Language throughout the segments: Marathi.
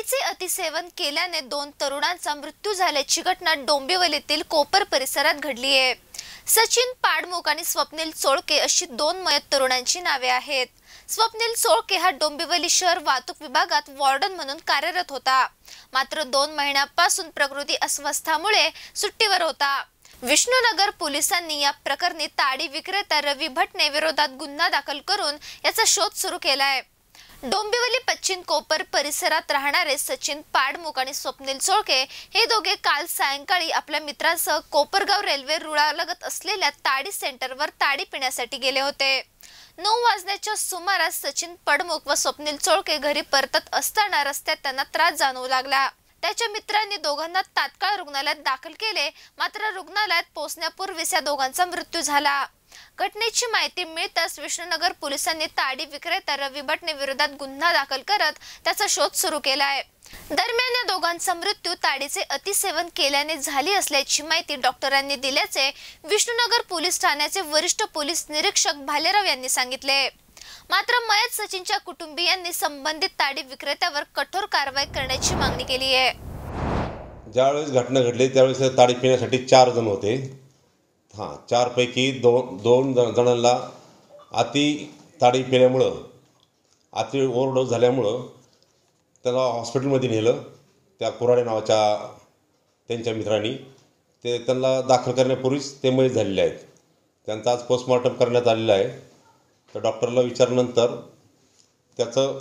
ताडीचे अतिसेवन केल्याने दोन तरुणांचा मृत्यू झाल्याची घटना डोंबिवलीतील कोपर परिसरात घडली आहे. सचिन पाडमुक आणि स्वप्नील चोळके अशी दोन मयत तरुणांची नावे आहेत. स्वप्नील चोळके हा डोंबिवली शहर वाहतूक विभागात वॉर्डन म्हणून कार्यरत होता. मात्र दोन महिन्यापासून प्रकृती अस्वस्थामुळे सुट्टीवर होता. विष्णुनगर पोलिसांनी या प्रकरणी ताडी विक्रेता रवी भटने विरोधात गुन्हा दाखल करून याचा शोध सुरू केलाय. डोंबिवली पश्चिम कोपर परिसरात राहणारे सचिन पाडमुक आणि स्वप्नील चोळके हे दोघे काल सायंकाळी आपल्या मित्रांसह कोपरगाव रेल्वे रुळालगत असलेल्या ताडी सेंटरवर ताडी पिण्यासाठी गेले होते. नऊ वाजण्याच्या सुमारास सचिन पडमुख व स्वप्नील चोळके घरी परतत असताना रस्त्यात त्यांना त्रास जाणवू लागला. त्याच्या मित्रांनी दोघांना तात्काळ रुग्णालयात दाखल केले. मात्र रुग्णालयात पोहोचण्यापूर्वीच या दोघांचा मृत्यू झाला. घटनेची माहिती मिळताच विष्णुनगर पोलिसांनी ताडी विक्रेता रवी भटने विरोधात गुन्हा दाखल करत त्याचा शोध सुरू केलाय. दरम्यान या दोघांचा मृत्यू ताडीचे अतिसेवन केल्याने झाली असल्याची माहिती डॉक्टरांनी दिल्याचे विष्णुनगर पोलीस ठाण्याचे वरिष्ठ पोलीस निरीक्षक भालेराव यांनी सांगितले. मात्र मयत सचिनच्या कुटुंबियांनी संबंधित ताडी विक्रेत्यावर कठोर कारवाई करण्याची मागणी केली आहे. ज्यावेळेस घटना घडली त्यावेळेस ताडी पिण्यासाठी चार जण होते. हां चारपैकी दोन दोन जण जणांना अति ताडी पिण्यामुळं अति ओव्हरडोस झाल्यामुळं त्याला हॉस्पिटलमध्ये नेलं. त्या कुराडे नावाच्या त्यांच्या मित्रांनी. ते त्यांना दाखल करण्यापूर्वीच ते मयत झालेले आहेत. त्यांचा आज पोस्टमॉर्टम करण्यात आलेला आहे. तर डॉक्टरला विचारल्यानंतर त्याचं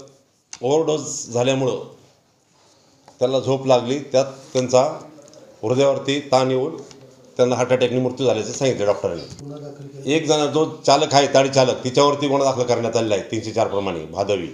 ओव्हरडोस झाल्यामुळं त्याला झोप लागली. त्यात त्यांचा हृदयावरती ताण येऊन त्यांना हार्ट अटॅकने मृत्यू झाल्याचं सांगितलं डॉक्टरांनी. एक जण जो चालक आहे ताडी चालक तिच्यावरती गुन्हा दाखल करण्यात आलेला आहे तीनशे चार प्रमाणे भादवी.